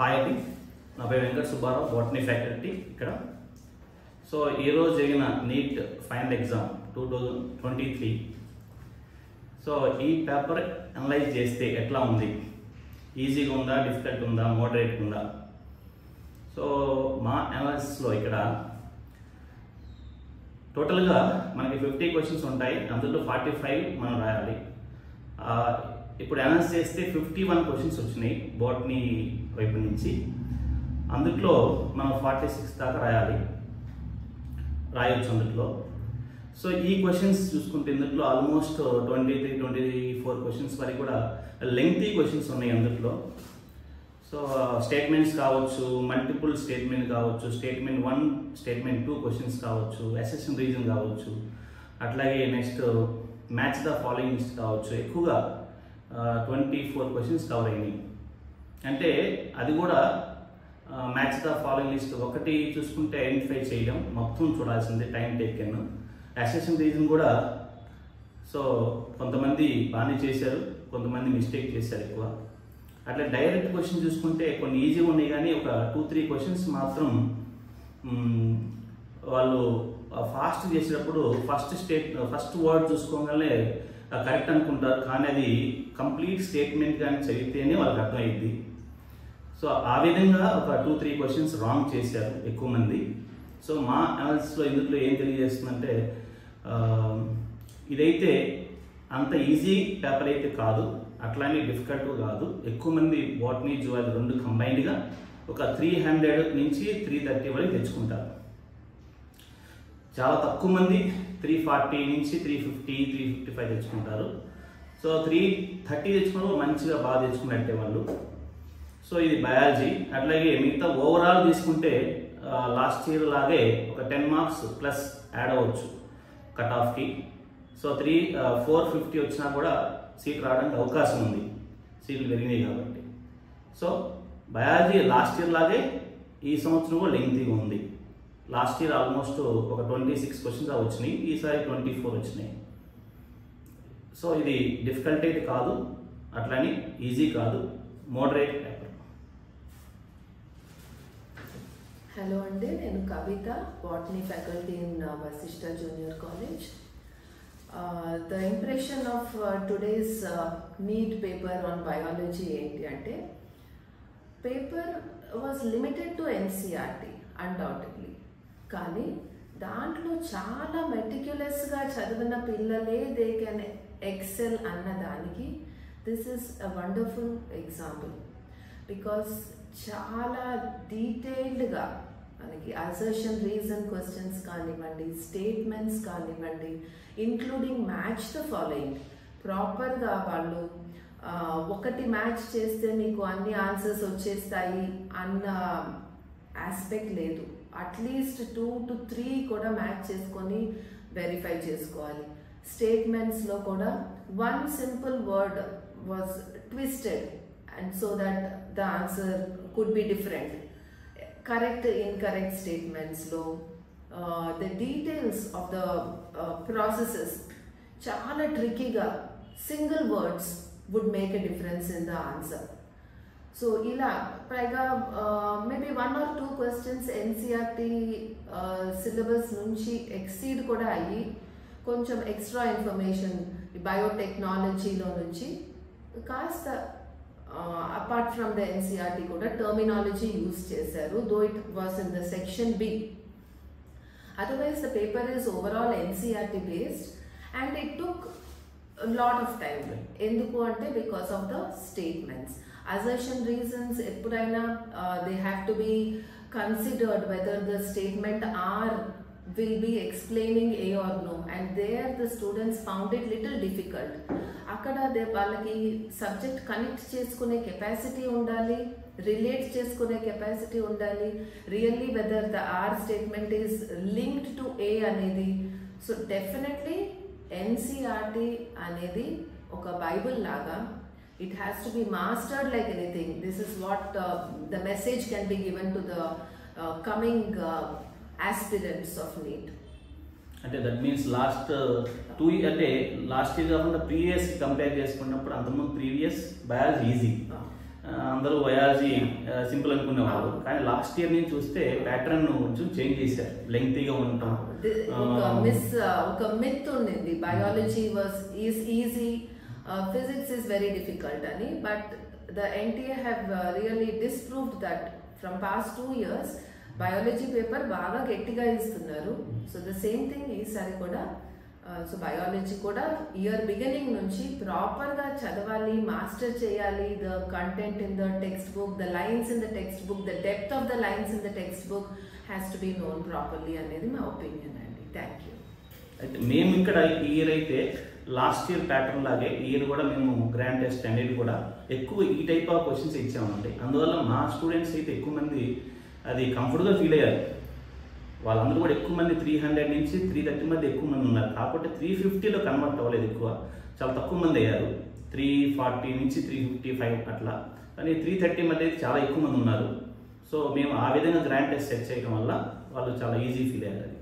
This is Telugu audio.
హాయ్ అండి నా పేరు వెంకట సుబ్బారావు బోటనీ ఫ్యాకల్టీ ఇక్కడ. సో ఈరోజు జరిగిన NEET final exam two thousand twenty three so ఈ పేపర్ అనలైజ్ చేస్తే ఎట్లా ఉంది? ఈజీగా ఉందా డిఫికల్ట్ ఉందా మోడరేట్ ఉందా? సో మా అనాలిసిస్లో ఇక్కడ టోటల్గా మనకి ఫిఫ్టీ క్వశ్చన్స్ ఉంటాయి. అందులో ఫార్టీ ఫైవ్ మనం రాయాలి. ఇప్పుడు అనౌన్స్ చేస్తే ఫిఫ్టీ వన్ క్వశ్చన్స్ వచ్చినాయి బోట్నీ వైపు నుంచి. అందుట్లో మనం ఫార్టీ సిక్స్ దాకా రాయాలి. రాయొచ్చు అందుట్లో. సో ఈ క్వశ్చన్స్ చూసుకుంటే ఇందులో almost twenty three twenty four questions వరకు కూడా లెంగ్తీ క్వశ్చన్స్ ఉన్నాయి అందులో సో స్టేట్మెంట్స్ కావచ్చు మల్టిపుల్ స్టేట్మెంట్ కావచ్చు statement one statement two questions కావచ్చు అసెషన్ రీజన్ కావచ్చు. అట్లాగే నెక్స్ట్ మ్యాచ్ ద ఫాలోయింగ్స్ కావచ్చు. ఎక్కువగా ట్వంటీ ఫోర్ క్వశ్చన్స్ కవర్ అయినాయి. అంటే అది కూడా మ్యాచ్ ద ఫాలోయింగ్ లిస్ట్ ఒకటి చూసుకుంటే ఐడెంటిఫై చేయడం మొత్తం చూడాల్సిందే టైం టేకెన్ అసెషన్ రీజన్ కూడా సో కొంతమంది బాగానే చేశారు కొంతమంది మిస్టేక్ చేశారు ఎక్కువ. అట్లా డైరెక్ట్ క్వశ్చన్ చూసుకుంటే కొన్ని ఈజీగా ఉన్నాయి కానీ ఒక టూ త్రీ క్వశ్చన్స్ మాత్రం వాళ్ళు ఫాస్ట్ చేసేటప్పుడు ఫస్ట్ స్టేట్ ఫస్ట్ వర్డ్ చూసుకోగానే కరెక్ట్ అనుకుంటారు కానీ అది కంప్లీట్ స్టేట్మెంట్ కానీ చదివితేనే వాళ్ళకి అర్థమైంది సో ఆ విధంగా ఒక టూ త్రీ క్వశ్చన్స్ రాంగ్ చేశారు ఎక్కువ మంది. సో మా అనాలిసిస్లో ఇందులో ఏం తెలియజేస్తుందంటే ఇదైతే అంత ఈజీ పేపర్ అయితే కాదు అట్లానే డిఫికల్ట్ కాదు. ఎక్కువ మంది బాటనీ జువాలజీ రెండు కంబైన్డ్గా ఒక త్రీ హండ్రెడ్ నుంచి త్రీ థర్టీ వరకు తెచ్చుకుంటారు. చాలా తక్కువ మంది త్రీ ఫార్టీ నుంచి three fifty three fifty five తెచ్చుకుంటారు. సో త్రీ థర్టీ తెచ్చుకున్న మంచిగా బాగా తెచ్చుకున్నట్టే వాళ్ళు. సో ఇది బయాలజీ అట్లాగే మిగతా ఓవరాల్ తీసుకుంటే లాస్ట్ ఇయర్ లాగే ఒక టెన్ మార్క్స్ ప్లస్ యాడ్ అవ్వచ్చు కట్ ఆఫ్కి సో త్రీ ఫోర్ ఫిఫ్టీ వచ్చినా కూడా సీట్ రావడానికి అవకాశం ఉంది. సీట్లు పెరిగినాయి కాబట్టి. సో బయాలజీ లాస్ట్ ఇయర్ లాగే ఈ సంవత్సరం కూడా లెంగ్తీగా ఉంది. లాస్ట్ ఇయర్ ఆల్మోస్ట్ ఒక ట్వంటీ సిక్స్ క్వశ్చన్స్ వచ్చినాయి. ఈసారి ట్వంటీ ఫోర్ వచ్చినాయి. సో ఇది డిఫికల్ట్ అయితే కాదు. అట్లని ఈజీ కాదు. మోడరేట్ పేపర్ హలో అండి. నేను Kavitha botany faculty in Vashishta junior college the impression of today's NEET paper on biology ఏంటి అంటే paper was limited to NCERT undoubtedly కానీ దాంట్లో చాలా మెటిక్యులస్గా చదివిన పిల్లలే దే కెన్ ఎక్సెల్ అన్న దానికి this is a wonderful example because చాలా డీటెయిల్డ్గా మనకి అసర్షన్ రీజన్ క్వశ్చన్స్ కానివ్వండి స్టేట్మెంట్స్ కానివ్వండి ఇంక్లూడింగ్ మ్యాచ్ ద ఫాలోయింగ్ ప్రాపర్గా వాళ్ళు ఒకటి మ్యాచ్ చేస్తే మీకు అన్ని ఆన్సర్స్ వచ్చేస్తాయి అన్న ఆస్పెక్ట్ లేదు. At least two to three కూడా మ్యాచ్ చేసుకొని వెరిఫై చేసుకోవాలి. స్టేట్మెంట్స్లో కూడా one simple word was twisted and so that the answer could be different correct incorrect స్టేట్మెంట్స్లో the details of the processes చాలా ట్రికీగా single words would make a difference in the answer so ఇలా పైగా maybe one or two questions NCERT syllabus నుంచి ఎక్సీడ్ కూడా అయ్యి కొంచెం ఎక్స్ట్రా ఇన్ఫర్మేషన్ బయోటెక్నాలజీలో నుంచి కాస్త అపార్ట్ ఫ్రమ్ ద ఎన్సీఆర్టీ కూడా టర్మినాలజీ యూజ్ చేశారు though it was in the section B the paper is overall NCRT based and it took a lot of time. ఎందుకు అంటే because of the statements assertion reasons ఎప్పుడైనా they have to be considered whether the statement are will be explaining A or no and there the students found it little difficult అక్కడ దే వాళ్ళకి సబ్జెక్ట్ కనెక్ట్ చేసుకునే కెపాసిటీ ఉండాలి రిలేట్ చేసుకునే కెపాసిటీ ఉండాలి. Really whether the R statement is linked to A అనేది సో డెఫినెట్లీ ఎన్సిఆర్టీ అనేది ఒక బైబుల్ లాగా it has to be mastered like anything this is what the message can be given to the coming aspirants of NEET అంటే దట్ మీన్స్ లాస్ట్ టూ అంటే లాస్ట్ ఇయర్ కాకుండా ప్రీవియస్ కంపేర్ చేసుకున్నప్పుడు అంతకుముందు ప్రీవియస్ బయాలజీ ఈజీ అందరూ బయాలజీ సింపుల్ అనుకునేవాళ్ళు. కానీ లాస్ట్ ఇయర్ నుంచి చూస్తే ప్యాటర్న్ కొంచెం చేంజ్ చేశారు. లెంగ్తీగా ఉండటం. ది- ఒక మిస్ ఒక మిత్ ఉండింది. Biology is easy physics is very difficult అని but the NTA have really disproved that from past two years biology paper బాగా గట్టిగా ఇస్తున్నారు. సో ద సేమ్ థింగ్ ఈసారి కూడా సో బయాలజీ కూడా ఇయర్ బిగినింగ్ నుంచి ప్రాపర్గా చదవాలి మాస్టర్ చేయాలి the content in the textbook the lines in the textbook the depth of the lines in the textbook has to be known properly అనేది మా ఒపీనియన్ అండి థ్యాంక్ యూ మేము ఇక్కడ ఇయర్ అయితే లాస్ట్ ఇయర్ ప్యాటర్న్ లాగే ఇయర్ కూడా మేము గ్రాండ్ టెస్ట్ అనేది కూడా ఎక్కువ ఈ టైప్ ఆఫ్ క్వశ్చన్స్ ఇచ్చామండి. అందువల్ల మా స్టూడెంట్స్ అయితే ఎక్కువ మంది అది కంఫర్ట్గా ఫీల్ అయ్యారు. వాళ్ళందరూ కూడా ఎక్కువ మంది త్రీ హండ్రెడ్ నుంచి త్రీ థర్టీ మధ్య ఎక్కువ మంది ఉన్నారు. కాకపోతే త్రీ ఫిఫ్టీలో కన్వర్ట్ అవ్వలేదు ఎక్కువ. చాలా తక్కువ మంది అయ్యారు. త్రీ ఫార్టీ నుంచి త్రీ ఫిఫ్టీ ఫైవ్ అట్లా. కానీ త్రీ థర్టీ మధ్య అయితే చాలా ఎక్కువ మంది ఉన్నారు. సో మేము ఆ విధంగా గ్రాండ్ టెస్ట్ సెట్ చేయడం వల్ల వాళ్ళు చాలా ఈజీ ఫీల్ అయ్యారు అది.